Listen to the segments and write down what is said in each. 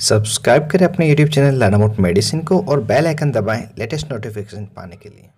Subscribe करें अपने YouTube channel लानामोट medicine को और बेल आइकन दबाएँ लेटेस्ट नोटिफिकेशन पाने के लिए।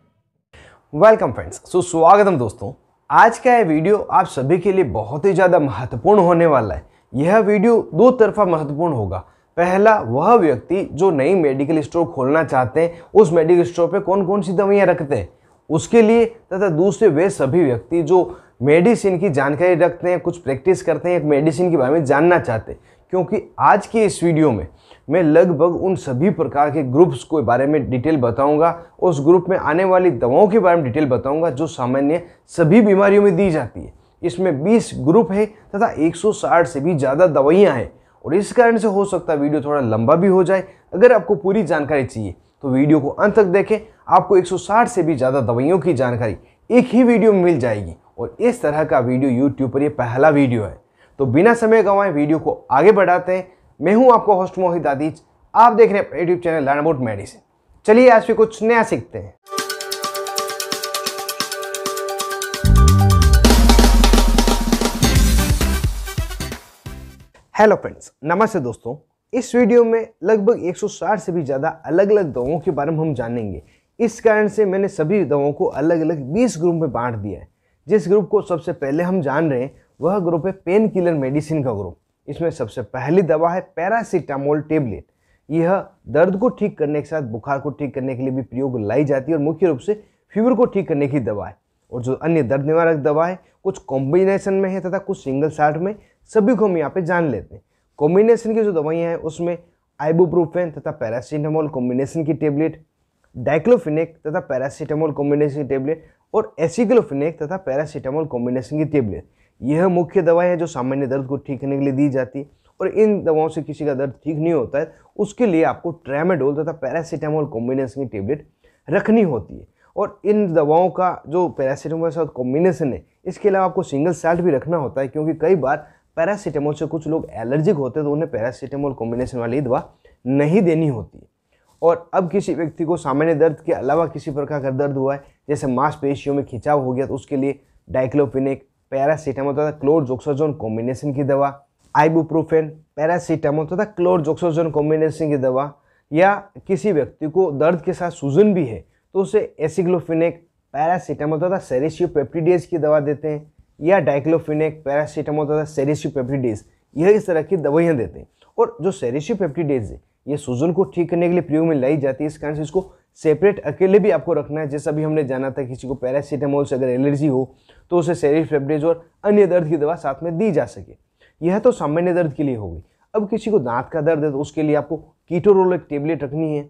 वेलकम फ्रेंड्स सो स्वागतम दोस्तों। आज का यह वीडियो आप सभी के लिए बहुत ही ज़्यादा महत्वपूर्ण होने वाला है। यह वीडियो दो तरफा महत्वपूर्ण होगा। पहला, वह व्यक्ति जो नई मेडिकल स्टोर खोलना चाहते हैं, उस मेडिकल स्टोर पे कौन कौन सी दवाइयाँ रखते हैं? उसके लिए तथा दूसरे, वे सभी व्यक्ति जो मेडिसिन की जानकारी रखते हैं, कुछ प्रैक्टिस करते हैं, एक मेडिसिन के बारे में जानना चाहते हैं। क्योंकि आज के इस वीडियो में मैं लगभग उन सभी प्रकार के ग्रुप्स के बारे में डिटेल बताऊँगा, उस ग्रुप में आने वाली दवाओं के बारे में डिटेल बताऊँगा जो सामान्य सभी बीमारियों में दी जाती है। इसमें 20 ग्रुप है तथा 160 से भी ज़्यादा दवाइयाँ हैं और इस कारण से हो सकता है वीडियो थोड़ा लंबा भी हो जाए। अगर आपको पूरी जानकारी चाहिए तो वीडियो को अंत तक देखें। आपको 160 से भी ज़्यादा दवाइयों की जानकारी एक ही वीडियो में मिल जाएगी और इस तरह का वीडियो यूट्यूब पर यह पहला वीडियो है। तो बिना समय गंवाए वीडियो को आगे बढ़ाते हैं। मैं हूँ आपका होस्ट मोहित आदिज आप देख रहे हैं YouTube channel learn about medicine चलिए आज भी कुछ नया सीखते हैं। हेलो फ्रेंड्स नमस्ते दोस्तों। इस वीडियो में लगभग 160 से भी ज़्यादा अलग अलग दवाओं के बारे में हम जानेंगे। इस कारण से मैंने सभी दवाओं को अलग अलग 20 ग्रुप में बांट दिया है। जिस ग्रुप को सबसे पहले हम जान रहे हैं वह ग्रुप है पेन किलर मेडिसिन का ग्रुप। इसमें सबसे पहली दवा है पैरासीटामोल टेबलेट। यह दर्द को ठीक करने के साथ, बुखार को ठीक करने के लिए भी प्रयोग लाई जाती है और मुख्य रूप से फीवर को ठीक करने की दवा है। और जो अन्य दर्द निवारक दवा है, कुछ कॉम्बिनेशन में है तथा कुछ सिंगल सार्ट में, सभी को हम यहाँ पे जान लेते हैं। कॉम्बिनेशन की जो दवाइयाँ हैं, उसमें आइबुप्रोफेन तथा पैरासीटामोल कॉम्बिनेशन की टेबलेट डाइक्लोफिनेक तथा पैरासीटामोल कॉम्बिनेशन की टेबलेट और एसिक्लोफिनेक तथा पैरासीटामोल कॉम्बिनेशन की टेबलेट यह मुख्य दवाएँ हैं जो सामान्य दर्द को ठीक करने के लिए दी जाती है। और इन दवाओं से किसी का दर्द ठीक नहीं होता है, उसके लिए आपको ट्रेमेडोल तथा पैरासीटामोल कॉम्बिनेशन की टेबलेट रखनी होती है। और इन दवाओं का जो पैरासीटामोल के साथ कॉम्बिनेशन है, इसके अलावा आपको सिंगल साल्ट भी रखना होता है, क्योंकि कई बार पैरासीटामोल से कुछ लोग एलर्जिक होते हैं तो उन्हें पैरासीटामोल कॉम्बिनेशन वाली दवा नहीं देनी होती है। और अब किसी व्यक्ति को सामान्य दर्द के अलावा किसी प्रकार का दर्द हुआ है, जैसे मांसपेशियों में खिंचाव हो गया तो उसके लिए डाइक्लोफिनिक पैरासीटामोल तथा क्लोरजोक्साजोन कॉम्बिनेशन की दवा आइबुप्रोफेन पैरासीटामोल तथा क्लोरजोक्साजोन कॉम्बिनेशन की दवा या किसी व्यक्ति को दर्द के साथ सूजन भी है तो उसे एसिग्लोफिनेक पैरासीटामोल तथा सेरिशियोपेप्टिडेज की दवा देते हैं या डाइक्लोफिनेक पैरासीटामोल तथा सेरिशियोपेप्टिडेज यह इस तरह की दवाइयाँ देते हैं और जो सेरिशियोपेप्टिडेज है ये सूजन को ठीक करने के लिए प्रयोग में लाई जाती है इस कारण से इसको सेपरेट अकेले भी आपको रखना है। जैसा भी हमने जाना था किसी को पैरासीटामोल से अगर एलर्जी हो तो उसे सेरिफ फेब्रेज और अन्य दर्द की दवा साथ में दी जा सके। यह तो सामान्य दर्द के लिए होगी। अब किसी को दांत का दर्द है तो उसके लिए आपको कीटोरोल एक टेबलेट रखनी है।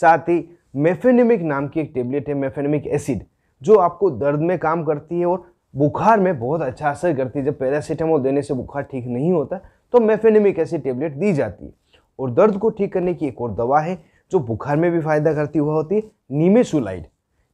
साथ ही मेफेनेमिक नाम की एक टेबलेट है, मेफेनेमिक एसिड, जो आपको दर्द में काम करती है और बुखार में बहुत अच्छा असर करती है। जब पैरासीटामोल देने से बुखार ठीक नहीं होता तो मेफेनेमिक एसिड टेबलेट दी जाती है। और दर्द को ठीक करने की एक और दवा है जो बुखार में भी फ़ायदा करती हुआ होती है नीमेसुलाइड।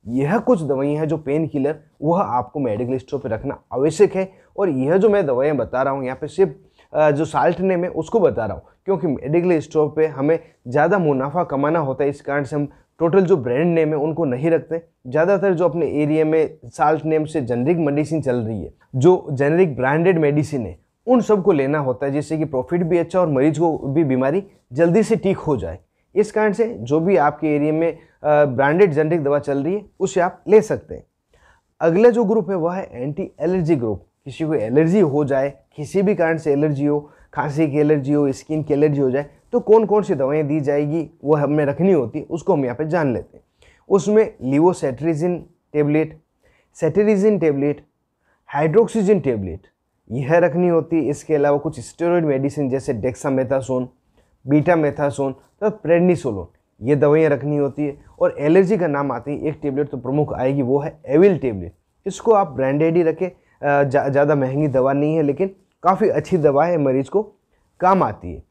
यह कुछ दवाइयाँ हैं जो पेन किलर वह आपको मेडिकल स्टोर पर रखना आवश्यक है। और यह जो मैं दवाइयाँ बता रहा हूँ, यहाँ पे सिर्फ़ जो साल्ट नेम है उसको बता रहा हूँ, क्योंकि मेडिकल स्टोर पे हमें ज़्यादा मुनाफा कमाना होता है, इस कारण से हम टोटल जो ब्रांड नेम है, उनको नहीं रखते। ज़्यादातर जो अपने एरिया में साल्ट नेम से जेनरिक मेडिसिन चल रही है, जो जेनरिक ब्रांडेड मेडिसिन है, उन सबको लेना होता है, जिससे कि प्रॉफिट भी अच्छा और मरीज़ को भी बीमारी जल्दी से ठीक हो जाए। इस कारण से जो भी आपके एरिया में ब्रांडेड जेनरिक दवा चल रही है, उसे आप ले सकते हैं। अगला जो ग्रुप है, वह है एंटी एलर्जी ग्रुप किसी को एलर्जी हो जाए, किसी भी कारण से एलर्जी हो, खांसी की एलर्जी हो स्किन की एलर्जी हो जाए तो कौन कौन सी दवाएँ दी जाएगी, वो हमें रखनी होती है, उसको हम यहाँ पे जान लेते हैं। उसमें levocetirizine tablet cetirizine tablet hydroxyzine tablet यह रखनी होती है। इसके अलावा कुछ स्टेरॉयड मेडिसिन जैसे डेक्सामेथासोन बीटा मेथासोन तो प्रेडनीसोलोन ये दवाइयाँ रखनी होती है और एलर्जी का नाम आती है एक टेबलेट तो प्रमुख आएगी वो है एविल टेबलेट इसको आप ब्रांडेड ही रखें ज़्यादा जा, महँगी दवा नहीं है लेकिन काफ़ी अच्छी दवा है मरीज़ को काम आती है।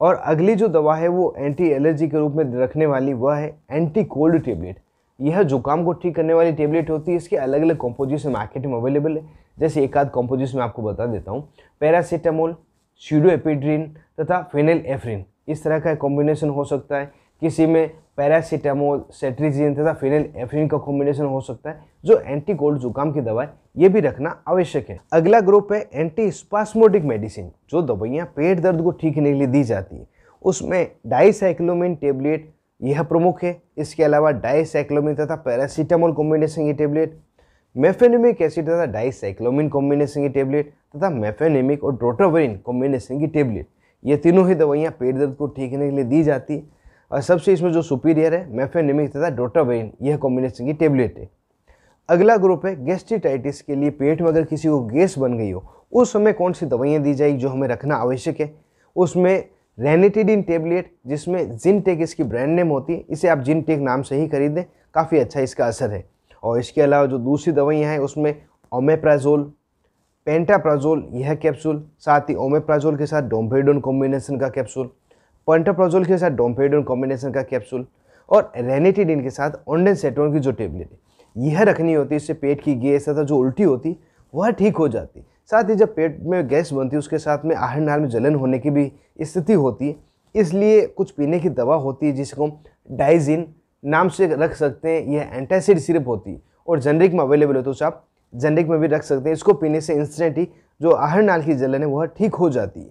और अगली जो दवा है वो एंटी एलर्जी के रूप में रखने वाली वह है एंटी कोल्ड टेबलेट यह जुकाम को ठीक करने वाली टेबलेट होती है इसके अलग अलग कॉम्पोजिशन मार्केट में अवेलेबल है। जैसे एक आध कॉम्पोजिशन मैं आपको बता देता हूँ। पैरासीटामोल सीडोएपिड्रिन तथा फेनिल एफ्रिन इस तरह का कॉम्बिनेशन हो सकता है। किसी में पैरासीटामोल सेट्रीजिन तथा फिनेल एफ्रिन का कॉम्बिनेशन हो सकता है, जो एंटी कोल्ड जुकाम की दवा है ये भी रखना आवश्यक है। अगला ग्रुप है एंटी स्पास्मोटिक मेडिसिन जो दवाइयाँ पेट दर्द को ठीक करने के लिए दी जाती है। उसमें डाईसाइक्लोमिन टेबलेट यह प्रमुख है। इसके अलावा डाईसाइक्लोमिन तथा पैरासीटामोल कॉम्बिनेशन की टेबलेट मेफेनेमिक एसिड तथा डाइसाइक्लोमिन कॉम्बिनेशन की टेबलेट तथा मेफेनेमिक और ड्रोटावरिन कॉम्बिनेशन की टेबलेट ये तीनों ही दवाइयाँ पेट दर्द को ठीक करने के लिए दी जाती है। और सबसे इसमें जो सुपीरियर है, मेफेनेमिक तथा ड्रोटावरिन यह कॉम्बिनेशन की टेबलेट है। अगला ग्रुप है गैस्ट्रिटाइटिस के लिए पेट में अगर किसी को गैस बन गई हो, उस समय कौन सी दवाइयाँ दी जाएगी जो हमें रखना आवश्यक है? उसमें रेनिटिडिन टेबलेट जिसमें जिनटेक इसकी ब्रांड नेम होती है, इसे आप जिनटेक नाम से ही खरीदें, काफ़ी अच्छा इसका असर है। और इसके अलावा जो दूसरी दवाइयाँ हैं, उसमें ओमेप्राजोल पेंटाप्राजोल यह कैप्सूल साथ ही ओमेप्राजोल के साथ डोम्फेडोन कॉम्बिनेशन का कैप्सूल पेंटाप्राजोल के साथ डोम्फेडोन कॉम्बिनेशन का कैप्सूल और रेनिटिडिन के साथ ओंडेंसेटोन की जो टेबलेट है। यह रखनी होती है, इससे पेट की गैस तथा जो उल्टी होती, वह ठीक हो जाती। साथ ही जब पेट में गैस बनती है, उसके साथ में आहर नाल में जलन होने की भी स्थिति होती है। इसलिए कुछ पीने की दवा होती है, जिसको डाइजिन नाम से रख सकते हैं, यह एंटासिड सिरप होती है। और जेनरिक में अवेलेबल हो तो आप जेनरिक में भी रख सकते हैं। इसको पीने से इंस्टेंट ही जो आहर नाल की जलन है, वह ठीक हो जाती है।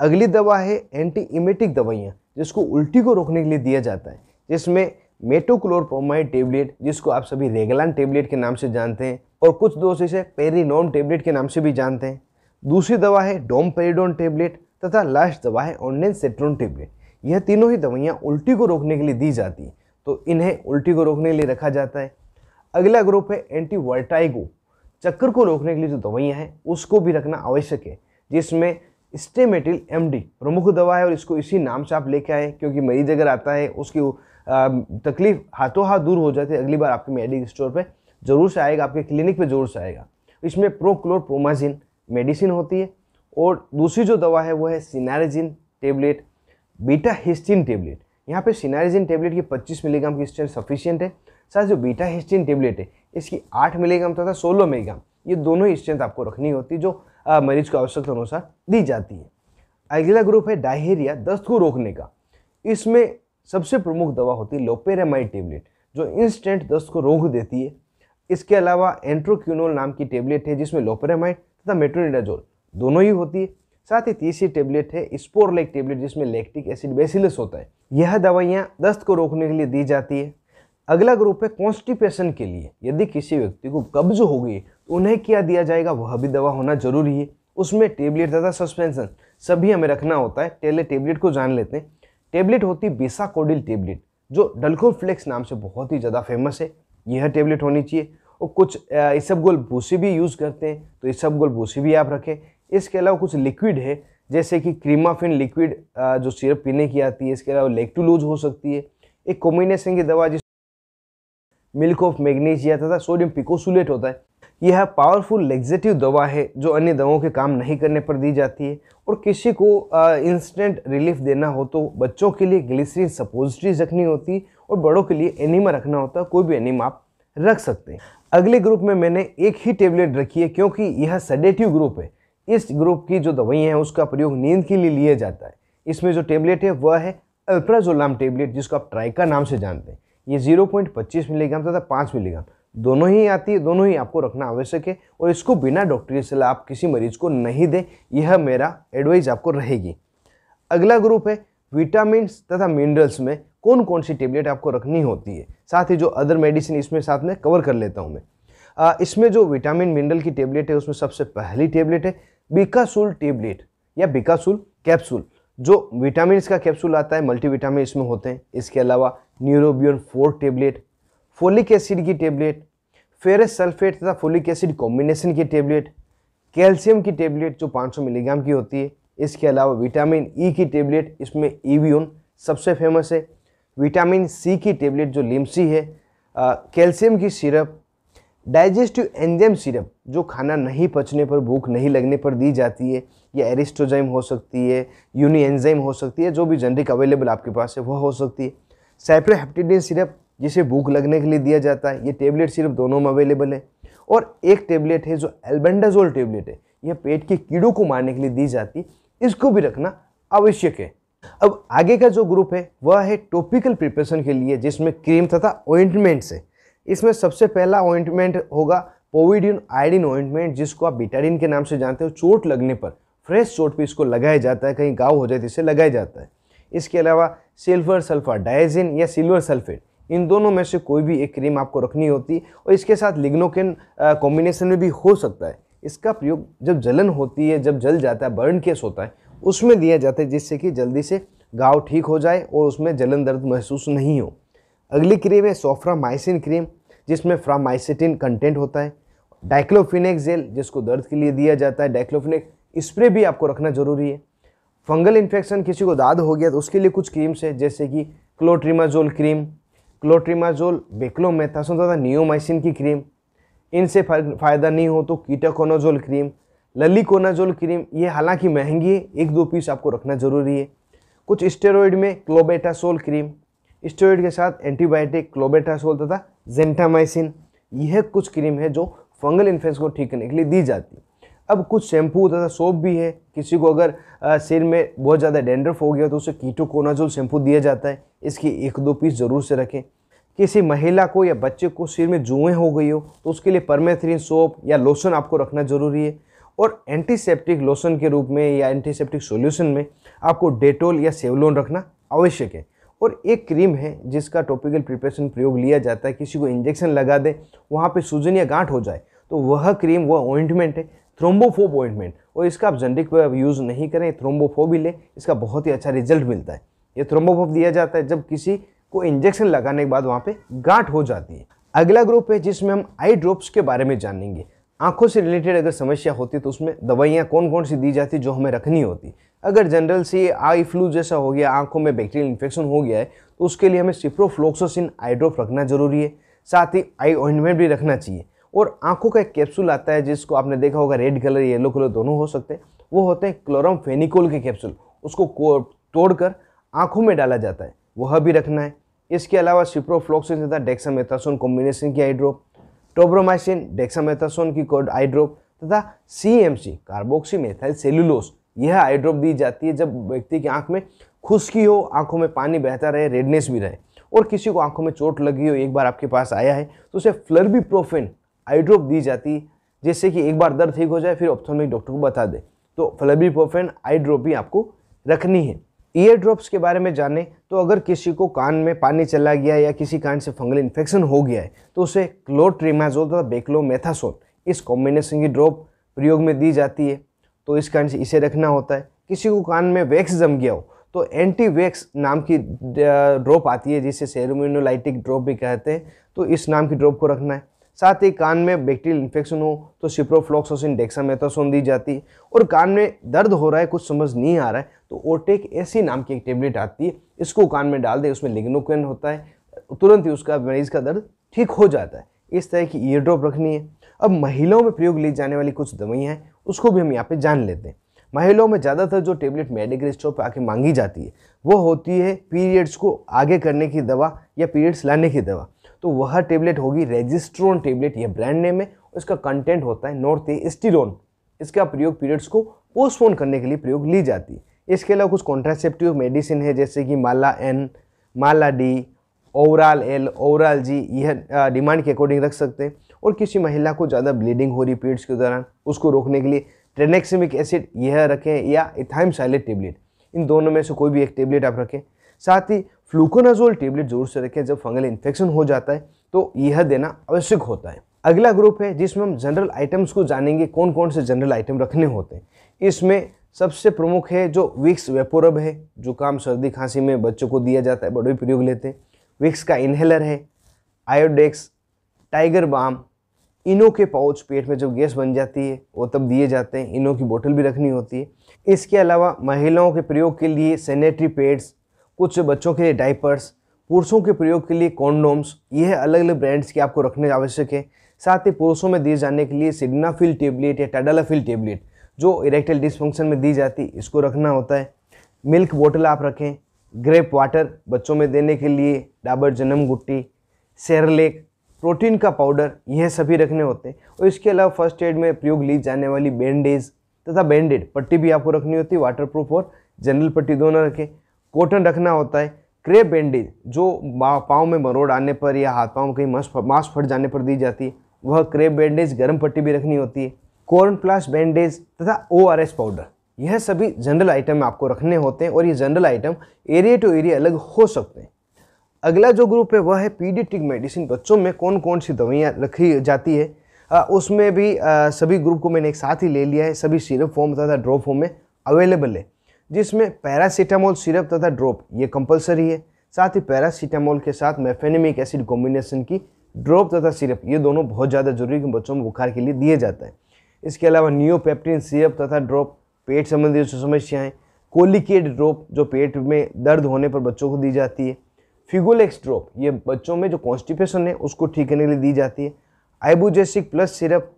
अगली दवा है एंटी इमेटिक दवाइयाँ, जिसको उल्टी को रोकने के लिए दिया जाता है। जिसमें मेटोक्लोरपोमाइड टेबलेट जिसको आप सभी रेगलान टेबलेट के नाम से जानते हैं, और कुछ दोस्त इसे पेरीनोम टेबलेट के नाम से भी जानते हैं। दूसरी दवा है डोमपेरिडोन टेबलेट तथा लास्ट दवा है ऑनलाइन सेट्रोन टेबलेट यह तीनों ही दवाइयाँ उल्टी को रोकने के लिए दी जाती हैं। तो इन्हें उल्टी को रोकने के लिए रखा जाता है। अगला ग्रुप है एंटीवर्टाइगो चक्कर को रोकने के लिए जो दवाइयाँ हैं, उसको भी रखना आवश्यक है, जिसमें स्टेमेटिल एमडी प्रमुख दवा है और इसको इसी नाम से आप लेके आए क्योंकि मरीज़ अगर आता है, उसकी तकलीफ़ हाथों हाथ दूर हो जाती है, अगली बार आपके मेडिकल स्टोर पे ज़रूर से आएगा, आपके क्लिनिक पे ज़रूर से आएगा। इसमें प्रोक्लोरप्रोमाजिन मेडिसिन होती है और दूसरी जो दवा है, वो है cinnarizine tablet betahistine tablet यहाँ पे सिनारेजिन टेबलेट की 25 मिलीग्राम की स्ट्रेंथ सफिशियंट है। साथ जो बीटा हिस्टिन टेबलेट है इसकी 8 मिलीग्राम तथा 16 मिलीग्राम ये दोनों ही स्ट्रेंथ आपको रखनी होती है जो आ, मरीज़ को आवश्यकता अनुसार दी जाती है। अगला ग्रुप है डायरिया दस्त को रोकने का। इसमें सबसे प्रमुख दवा होती है लोपेरामाइड टेबलेट जो इंस्टेंट दस्त को रोक देती है। इसके अलावा एंट्रोक्यूनोल नाम की टेबलेट है जिसमें लोपेरामाइड तथा मेट्रोनिडाजोल दोनों ही होती है। साथ ही तीसरी टेबलेट है स्पोरलेक टेबलेट जिसमें लैक्टिक एसिड बेसिलस होता है। यह दवाइयाँ दस्त को रोकने के लिए दी जाती है। अगला ग्रुप है कॉन्स्टिपेशन के लिए। यदि किसी व्यक्ति को कब्ज हो गई तो उन्हें क्या दिया जाएगा? वह भी दवा होना ज़रूरी है। उसमें टेबलेट तथा सस्पेंशन सभी हमें रखना होता है। पहले टेबलेट को जान लेते हैं। टेबलेट होती है बेसाकोडिल टेबलेट जो डल्कोफ्लेक्स नाम से बहुत ही ज़्यादा फ़ेमस है। यह टेबलेट होनी चाहिए। और कुछ इसबगोल भूसी भी यूज़ करते हैं। तो इसबगोल भूसी भी आप रखें। इसके अलावा कुछ लिक्विड है, जैसे कि क्रीमाफिन लिक्विड जो सिरप पीने की आती है, इसके अलावा लेक्टुलोज हो सकती है। एक कॉम्बिनेशन की दवा जिस मिल्क ऑफ़ मैग्नीशिया तथा सोडियम पिकोसुलेट होता है, यह पावरफुल लेग्जेटिव दवा है, जो अन्य दवाओं के काम नहीं करने पर दी जाती है। और किसी को इंस्टेंट रिलीफ देना हो तो बच्चों के लिए ग्लिसरीन सपोजिटरीज रखनी होती और बड़ों के लिए एनिमा रखना होता कोई भी एनिमा आप रख सकते हैं। अगले ग्रुप में मैंने एक ही टेबलेट रखी है, क्योंकि यह सडेटिव ग्रुप है। इस ग्रुप की जो दवाइयाँ हैं, उसका प्रयोग नींद के लिए लिया जाता है। इसमें जो टेबलेट है, वह है अल्प्राजोलाम टेबलेट, जिसको आप ट्राइका नाम से जानते हैं। ये 0.25 मिलीग्राम तथा 5 मिलीग्राम, दोनों ही आती है, दोनों ही आपको रखना आवश्यक है और इसको बिना डॉक्टरी सलाह आप किसी मरीज़ को नहीं दें, यह मेरा एडवाइस आपको रहेगी। अगला ग्रुप है विटामिन तथा मिनरल्स में कौन कौन सी टेबलेट आपको रखनी होती है। साथ ही जो अदर मेडिसिन इसमें साथ में कवर कर लेता हूँ मैं। इसमें जो विटामिन, मिनरल की टेबलेट है, उसमें सबसे पहली टेबलेट है बिकासुल टेबलेट या बिकासुल कैप्सूल, जो विटामिन का कैप्सूल आता है, मल्टीविटामिन इसमें होते हैं। इसके अलावा Neurobion four tablet, folic acid की टेबलेट, फेरस सल्फेट तथा फोलिक एसिड कॉम्बिनेशन की टेबलेट, कैल्शियम की टेबलेट जो 500 मिलीग्राम की होती है। इसके अलावा विटामिन ई की टेबलेट, इसमें ईवियन सबसे फ़ेमस है। विटामिन सी की टेबलेट जो लिमसी है कैल्शियम की सिरप डाइजेस्टिव एंजाइम सिरप जो खाना नहीं पचने पर, भूख नहीं लगने पर दी जाती है, या एरिस्टोजाइम हो सकती है, यूनी एंजाइम हो सकती है, जो भी जेनरिक अवेलेबल आपके पास है, वह हो सकती है। साइप्रोहेप्टिडिन सिरप जिसे भूख लगने के लिए दिया जाता है, ये टेबलेट सिर्फ़ दोनों में अवेलेबल है। और एक टेबलेट है, जो एल्बेंडाजोल टेबलेट है, यह पेट के कीड़ों को मारने के लिए दी जाती है इसको भी रखना आवश्यक है। अब आगे का जो ग्रुप है, वह है टॉपिकल प्रिपरेशन के लिए, जिसमें क्रीम तथा ऑइंटमेंट्स है। इसमें सबसे पहला ऑइंटमेंट होगा पोविडिन आयोडीन ऑइंटमेंट जिसको आप बिटाडिन के नाम से जानते हो। चोट लगने पर फ्रेश चोट पे इसको लगाया जाता है, कहीं गाँव हो जाए तो इसे लगाया जाता है। इसके अलावा सिल्वर सल्फ़र डायजिन या सिल्वर सल्फेट इन दोनों में से कोई भी एक क्रीम आपको रखनी होती, और इसके साथ लिग्नोकेन कॉम्बिनेशन में भी हो सकता है। इसका प्रयोग जब जलन होती है, जब जल जाता है बर्न केस होता है, उसमें दिया जाता है जिससे कि जल्दी से घाव ठीक हो जाए और उसमें जलन दर्द महसूस नहीं हो। अगली क्रीम है सोफ्रामाइसिन क्रीम, जिसमें फ्रामाइसिटिन कंटेंट होता है। डाइक्लोफिनेक जेल, जिसको दर्द के लिए दिया जाता है। डाइक्लोफिनेक स्प्रे भी आपको रखना ज़रूरी है। फंगल इन्फेक्शन किसी को दाद हो गया तो उसके लिए कुछ क्रीम्स है, जैसे कि क्लोट्रीमाजोल क्रीम, क्लोट्रीमाजोल बेक्लोमेथासोन तथा नियोमाइसिन की क्रीम, इनसे फ़ायदा नहीं हो तो कीटाकोनाजोल क्रीम ललीकोनाजोल क्रीम, ये हालाँकि महँगी है, एक दो पीस आपको रखना ज़रूरी है। कुछ स्टेरॉइड में क्लोबेटासोल क्रीम स्टेरॉइड के साथ एंटीबायोटिक क्लोबेटासोल तथा जेंटामाइसिन। यह कुछ क्रीम है जो फंगल इन्फेक्शन को ठीक करने के लिए दी जाती है। अब कुछ शैम्पू तथा सोप भी है। किसी को अगर सिर में बहुत ज़्यादा डेंड्रफ हो गया तो उसे कीटोकोनाजोल शैम्पू दिया जाता है। इसकी एक दो पीस ज़रूर से रखें। किसी महिला को या बच्चे को सिर में जुएँ हो गई हो तो उसके लिए परमेथ्रिन सोप या लोशन आपको रखना ज़रूरी है। और एंटीसेप्टिक लोशन के रूप में या एंटीसेप्टिक सॉल्यूशन में आपको डेटोल या सेवलोन रखना आवश्यक है। और एक क्रीम है जिसका टॉपिकल प्रिपरेशन प्रयोग लिया जाता है। किसी को इंजेक्शन लगा दे, वहाँ पे सूजन या गांठ हो जाए तो वह क्रीम, वह ऑइंटमेंट है थ्रोम्बोफोब ऑइंटमेंट और इसका आप जेनरिक यूज़ नहीं करें थ्रोम्बोफोब ही लें, इसका बहुत ही अच्छा रिज़ल्ट मिलता है। ये थ्रोम्बोफोब दिया जाता है, जब किसी को इंजेक्शन लगाने के बाद वहाँ पे गांठ हो जाती है। अगला ग्रुप है जिसमें हम आई ड्रॉप्स के बारे में जानेंगे। आँखों से रिलेटेड अगर समस्या होती तो उसमें दवाइयाँ कौन कौन सी दी जाती जो हमें रखनी होती अगर जनरल सी आई फ्लू जैसा हो गया, आँखों में बैक्टीरियल इन्फेक्शन हो गया है तो उसके लिए हमें सिप्रोफ्लोक्सोसिन आई रखना ज़रूरी है। साथ ही आई ऑइंटमेंट भी रखना चाहिए। और आँखों का एक कैप्सूल आता है, जिसको आपने देखा होगा रेड कलर येलो कलर दोनों हो सकते हैं। वो होते हैं क्लोरम फेनिकोल के कैप्सूल उसको तोड़कर आँखों में डाला जाता है। वह भी रखना है। इसके अलावा सिप्रोफ्लोक्सिन तथा डेक्सामेथासोन कॉम्बिनेशन की आई ड्रॉप टोब्रोमाइसिन डेक्सामेथासोन की कोड आई ड्रॉप तथा सी कार्बोक्सी मेथाइल यह आई ड्रॉप दी जाती है जब व्यक्ति की आँख में खुश्की हो, आँखों में पानी बहता रहे रेडनेस भी रहे। और किसी को आँखों में चोट लगी हो, एक बार आपके पास आया है तो उसे फ्लर्बी प्रोफेन आई ड्रॉप दी जाती है, जिससे कि एक बार दर्द ठीक हो जाए, फिर ऑप्थोमिक डॉक्टर को बता दे। तो फ्लर्बी प्रोफेन आई ड्रॉप भी आपको रखनी है। ईयर ड्रॉप्स के बारे में जाने तो अगर किसी को कान में पानी चला गया या किसी कान से फंगल इन्फेक्शन हो गया है तो उसे क्लोट्रीमाजोल तथा बेक्लोमेथासोल इस कॉम्बिनेशन की ड्रॉप प्रयोग में दी जाती है। तो इस कारण से इसे रखना होता है। किसी को कान में वैक्स जम गया हो तो एंटी वैक्स नाम की ड्रॉप आती है, जिसे सेरोमिनोलाइटिक ड्रॉप भी कहते हैं तो इस नाम की ड्रॉप को रखना है। साथ ही कान में बैक्टीरियल इन्फेक्शन हो तो सिप्रोफ्लॉक्सोसिन, डेक्सामेथासोन दी जाती है, और कान में दर्द हो रहा है, कुछ समझ नहीं आ रहा है तो ओटेक ऐसी नाम की एक टेबलेट आती है, इसको कान में डाल दे, उसमें लिग्नोक्वेन होता है, तुरंत ही उसका मरीज़ का दर्द ठीक हो जाता है। इस तरह की ईयर ड्रॉप रखनी है। अब महिलाओं में प्रयोग ली जाने वाली कुछ दवाइयाँ हैं उसको भी हम यहाँ पे जान लेते हैं। महिलाओं में ज़्यादातर जो टेबलेट मेडिकल स्टोर पर आके मांगी जाती है, वो होती है पीरियड्स को आगे करने की दवा या पीरियड्स लाने की दवा। तो वह टेबलेट होगी रेजिस्ट्रोन टेबलेट यह ब्रांड नेम है। इसका कंटेंट होता है नॉर्थ स्टीरोन इसका प्रयोग पीरियड्स को पोस्टपोन करने के लिए प्रयोग ली जाती है। इसके अलावा कुछ कॉन्ट्रासेप्टिव मेडिसिन है, जैसे कि Mala N Mala D Ovral L Ovral G यह डिमांड के अकॉर्डिंग रख सकते हैं। और किसी महिला को ज़्यादा ब्लीडिंग हो रही पीरियड्स के दौरान, उसको रोकने के लिए ट्रेनेक्सिमिक एसिड यह रखें या इथाइम साइलेट टेबलेट इन दोनों में से कोई भी एक टेबलेट आप रखें। साथ ही फ्लूकोनाजोल टेबलेट ज़रूर से रखें जब फंगल इन्फेक्शन हो जाता है तो यह देना आवश्यक होता है। अगला ग्रुप है जिसमें हम जनरल आइटम्स को जानेंगे कौन कौन से जनरल आइटम रखने होते हैं। इसमें सबसे प्रमुख है जो विक्स वेपोरब है जुकाम सर्दी खांसी में बच्चों को दिया जाता है, बड़े प्रयोग लेते हैं। विक्स का इनहेलर है आयोडेक्स टाइगर बाम इनो के पाउच पेट में जब गैस बन जाती है, वो तब दिए जाते हैं। इनो की बोतल भी रखनी होती है। इसके अलावा महिलाओं के प्रयोग के लिए सैनिटरी पैड्स कुछ बच्चों के लिए डाइपर्स पुरुषों के प्रयोग के लिए कॉन्डोम्स यह अलग अलग ब्रांड्स के आपको रखने आवश्यक है। साथ ही पुरुषों में दिए जाने के लिए सिग्नाफिल टेबलेट या टाडालाफिल टेबलेट जो इरेक्टल डिसफंक्शन में दी जाती इसको रखना होता है। मिल्क बोतल आप रखें ग्रेप वाटर बच्चों में देने के लिए, डाबर जन्म गुट्टी सेरलेक प्रोटीन का पाउडर यह सभी रखने होते हैं। और इसके अलावा फ़र्स्ट एड में प्रयोग ली जाने वाली बैंडेज तथा बैंडेड पट्टी भी आपको रखनी होती है वाटर प्रूफ और जनरल पट्टी दोनों रखें। कॉटन रखना होता है क्रेप बैंडेज जो पाँव में मरोड़ आने पर या हाथ पाँव में कहीं मांस मांस फट जाने पर दी जाती है, वह क्रेप बैंडेज गर्म पट्टी भी रखनी होती है। कॉर्न प्लास बैंडेज तथा ओआरएस पाउडर, यह सभी जनरल आइटम आपको रखने होते हैं और ये general item area to area अलग हो सकते हैं। अगला जो ग्रुप है वह है पीडियाट्रिक मेडिसिन बच्चों में कौन कौन सी दवाइयाँ रखी जाती है? आ, उसमें भी आ, सभी ग्रुप को मैंने एक साथ ही ले लिया है। सभी सिरप फॉर्म तथा ड्रॉप फॉर्म में अवेलेबल है। जिसमें पैरासीटामोल सिरप तथा ड्रॉप ये कंपलसरी है। साथ ही पैरासीटामोल के साथ मेफेनेमिक एसिड कॉम्बिनेशन की ड्रॉप तथा सिरप ये दोनों बहुत ज़्यादा ज़रूरी है बच्चों में बुखार के लिए दिए जाता है। इसके अलावा नियोपेप्टिन सिरप तथा ड्रॉप पेट संबंधी जो समस्याएँ कोलिकेट ड्रॉप जो पेट में दर्द होने पर बच्चों को दी जाती है। फिगोलेक्स ड्रॉप ये बच्चों में जो कॉन्स्टिपेशन है, उसको ठीक करने के लिए दी जाती है। Ibugesic plus syrup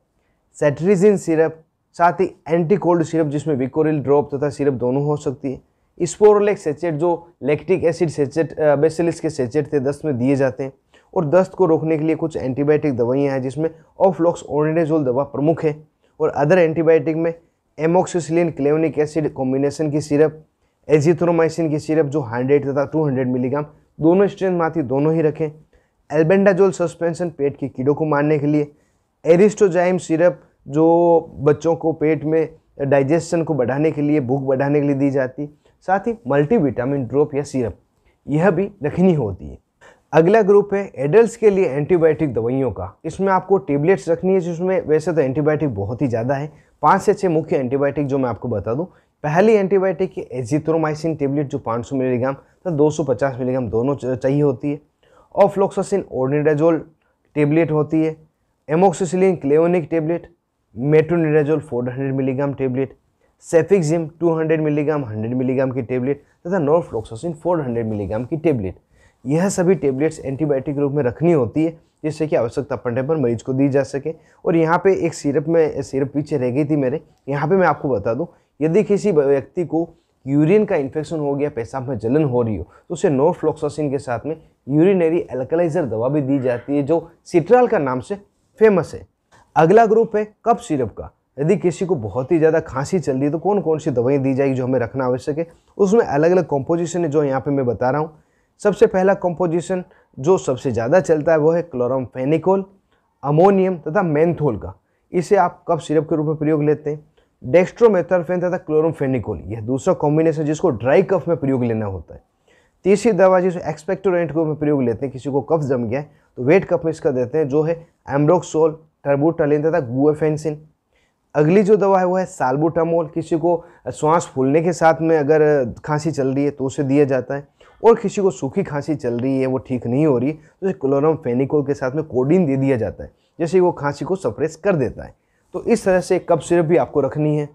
cetirizine syrup साथ ही एंटी कोल्ड सिरप जिसमें विकोरिल ड्रॉप तथा सिरप दोनों हो सकती है। स्पोरोलेक्स सेचेट जो लैक्टिक एसिड सेचेट बेसिलिस के सेचेट थे, दस्त में दिए जाते हैं। और दस्त को रोकने के लिए कुछ एंटीबायोटिक दवाइयाँ हैं, जिसमें ऑफ्लॉक्स ओर्निडेजोल दवा प्रमुख है। और अदर एंटीबायोटिक में एमोक्सिसिलिन क्लेवनिक एसिड कॉम्बिनेशन की सिरप एजिथ्रोमाइसिन की सिरप जो 100 तथा 200 मिलीग्राम दोनों स्ट्रेंथ माथी दोनों ही रखें। एल्बेंडाजोल सस्पेंशन पेट के कीड़ों को मारने के लिए। एरिस्टोजाइम सिरप जो बच्चों को पेट में डाइजेशन को बढ़ाने के लिए, भूख बढ़ाने के लिए दी जाती, साथ ही मल्टीविटामिन ड्रॉप या सिरप, यह भी रखनी होती है। अगला ग्रुप है एडल्ट्स के लिए एंटीबायोटिक दवाइयों का। इसमें आपको टेबलेट्स रखनी है, जिसमें वैसे तो एंटीबायोटिक बहुत ही ज़्यादा है। पाँच से छः मुख्य एंटीबायोटिक जो मैं आपको बता दूँ पहली एंटीबायोटिक है एजिथ्रोमाइसिन टेबलेट जो 500 मिलीग्राम तथा तो 250 मिलीग्राम दोनों चाहिए होती है। ऑफ्लोक्सासिन ओर्निडाजोल टेबलेट होती है। Amoxicillin clavulanic tablet metronidazole 400 milligram tablet cefixime 200 milligram 100 milligram की टेबलेट तथा नोरफ्लोक्सासिन 400 मिलीग्राम की टेबलेट। यह सभी टेबलेट्स एंटीबायोटिक रूप में रखनी होती है, जिससे कि आवश्यकता पड़ने पर मरीज़ को दी जा सके। और यहाँ पे एक सिरप में, सिरप पीछे रह गई थी मेरे, यहाँ पे मैं आपको बता दूँ यदि किसी व्यक्ति को यूरिन का इन्फेक्शन हो गया पेशाब में जलन हो रही हो तो उसे नोफ्लोक्सासिन के साथ में यूरिनरी एल्कलाइजर दवा भी दी जाती है, जो सिट्राल का नाम से फ़ेमस है। अगला ग्रुप है कप सिरप का। यदि किसी को बहुत ही ज़्यादा खांसी चल रही है तो कौन कौन सी दवाएँ दी जाएगी जो हमें रखना आवश्यक है? उसमें अलग अलग कॉम्पोजिशन है जो यहाँ पे मैं बता रहा हूँ। सबसे पहला कॉम्पोजिशन जो सबसे ज़्यादा चलता है, वो है क्लोरमफेनिकोल अमोनियम तथा मैंथोल का। इसे आप कप सिरप के रूप में प्रयोग लेते हैं। डेक्स्ट्रोमेथरफेन तथा क्लोरोफेनिकोल यह दूसरा कॉम्बिनेशन जिसको ड्राई कफ में प्रयोग लेना होता है। तीसरी दवा जिसे एक्सपेक्टोरेंट को में प्रयोग लेते हैं, किसी को कफ जम गया है तो वेट कफ में इसका देते हैं, जो है एम्ब्रोक्सोल टर्बूटलिन तथा गुएफेंसिन अगली जो दवा है, वो है साल्बुटामोल किसी को श्वास फूलने के साथ में अगर खांसी चल रही है तो उसे दिया जाता है। और किसी को सूखी खांसी चल रही है, वो ठीक नहीं हो रही तो क्लोरम फेनिकोल के साथ में कोडिन दे दिया जाता है, जैसे वो खांसी को सप्रेस कर देता है। तो इस तरह से कप सिरप भी आपको रखनी है।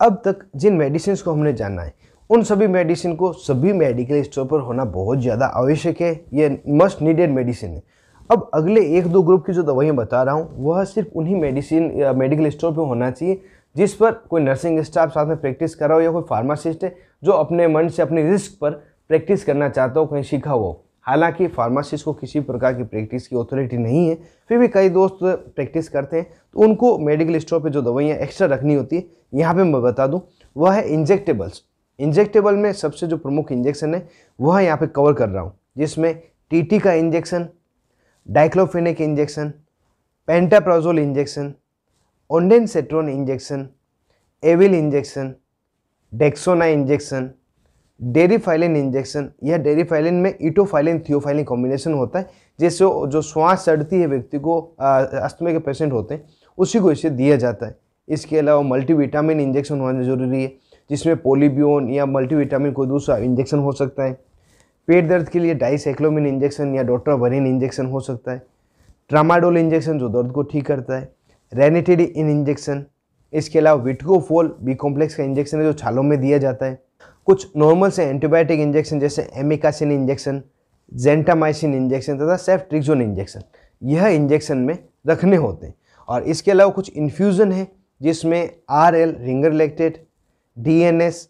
अब तक जिन मेडिसिन को हमने जाना है, उन सभी मेडिसिन को सभी मेडिकल स्टोर पर होना बहुत ज़्यादा आवश्यक है। ये मस्ट नीडेड मेडिसिन है। अब अगले एक दो ग्रुप की जो दवाइयाँ बता रहा हूँ, वह सिर्फ़ उन्हीं मेडिसिन, या मेडिकल स्टोर पर होना चाहिए, जिस पर कोई नर्सिंग स्टाफ साथ में प्रैक्टिस कर रहा हो, या कोई फार्मासिस्ट है, जो अपने मन से अपने रिस्क पर प्रैक्टिस करना चाहता हो, कहीं सीखा हो। हालाँकि फार्मासिस्ट को किसी प्रकार की प्रैक्टिस की अथॉरिटी नहीं है, फिर भी कई दोस्त प्रैक्टिस करते हैं तो उनको मेडिकल स्टोर पे जो दवाइयाँ एक्स्ट्रा रखनी होती है, यहाँ पे मैं बता दूँ, वह है इंजेक्टेबल्स इंजेक्टेबल में सबसे जो प्रमुख इंजेक्शन है, वह यहाँ पर कवर कर रहा हूँ, जिसमें टीटी का injection diclofenac injection pantoprazole injection ondansetron injection Avil injection Dexona injection Deriphyllin injection यह डेरीफाइलिन में ईटोफाइलिन थियोफाइलिन कॉम्बिनेशन होता है, जिससे जो श्वास चढ़ती है व्यक्ति को अस्थमे के पेशेंट होते हैं, उसी को इसे दिया जाता है। इसके अलावा मल्टीविटामिन इंजेक्शन होना ज़रूरी है, जिसमें पोलिबियोन या मल्टीविटामिन कोई दूसरा इंजेक्शन हो सकता है। पेट दर्द के लिए डाइसाइक्लोमिन इंजेक्शन या डॉक्टरवरिन इंजेक्शन हो सकता है। ट्रामाडोल इंजेक्शन जो दर्द को ठीक करता है। रेनिटेडी इन इंजेक्शन इसके अलावा विटकोफोल बी कॉम्प्लेक्स का इंजेक्शन है, जो छालों में दिया जाता है। कुछ नॉर्मल से एंटीबायोटिक इंजेक्शन जैसे एमिकासिन इंजेक्शन जेंटामाइसिन इंजेक्शन तथा सेफ्ट्रिक्जोन इंजेक्शन यह इंजेक्शन में रखने होते हैं। और इसके अलावा कुछ इन्फ्यूज़न है, जिसमें R L Ringer lactate D N S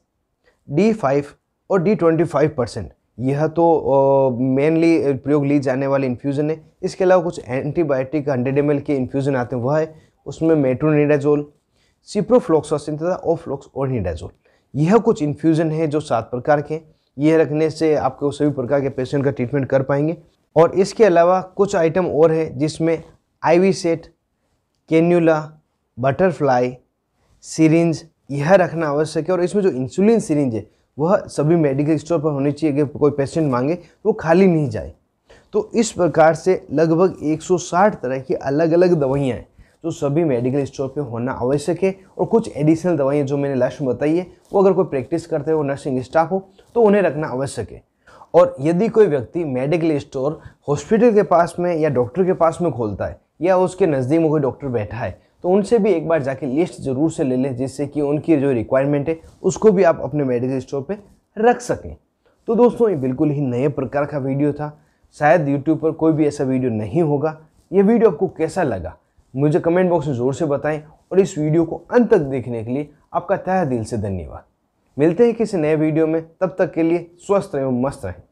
D five और डी ट्वेंटी फाइव परसेंट यह तो मेनली प्रयोग ली जाने वाली इन्फ्यूज़न है। इसके अलावा कुछ एंटीबायोटिक हंड्रेड एम एल के इन्फ्यूज़न आते हैं। वह है, उसमें मेट्रोनिडाजोल सिप्रोफ्लोक्सासिन तथा ओफ्लोक्स और निडाजोल यह कुछ इन्फ्यूज़न है जो सात प्रकार के यह रखने से आपको सभी प्रकार के पेशेंट का ट्रीटमेंट कर पाएँगे। और इसके अलावा कुछ आइटम और है जिसमें IV set cannula butterfly syringe यह रखना आवश्यक है। और इसमें जो इंसुलिन सिरिंज है, वह सभी मेडिकल स्टोर पर होनी चाहिए। अगर कोई पेशेंट मांगे तो वो खाली नहीं जाए। तो इस प्रकार से लगभग 160 तरह की अलग अलग दवाइयाँ हैं। जो सभी मेडिकल स्टोर पे होना आवश्यक है और कुछ एडिशनल दवाइयाँ जो मैंने लास्ट में बताई है, वो अगर कोई प्रैक्टिस करते हो नर्सिंग स्टाफ हो तो उन्हें रखना आवश्यक है। और यदि कोई व्यक्ति मेडिकल स्टोर हॉस्पिटल के पास में या डॉक्टर के पास में खोलता है या उसके नज़दीक में कोई डॉक्टर बैठा है तो उनसे भी एक बार जाके लिस्ट ज़रूर से ले लें, जिससे कि उनकी जो रिक्वायरमेंट है, उसको भी आप अपने मेडिकल स्टोर पर रख सकें। तो दोस्तों, ये बिल्कुल ही नए प्रकार का वीडियो था। शायद यूट्यूब पर कोई भी ऐसा वीडियो नहीं होगा। ये वीडियो आपको कैसा लगा? मुझे कमेंट बॉक्स में ज़ोर से बताएँ और इस वीडियो को अंत तक देखने के लिए आपका तह दिल से धन्यवाद। मिलते हैं किसी नए वीडियो में, तब तक के लिए स्वस्थ रहें मस्त रहें।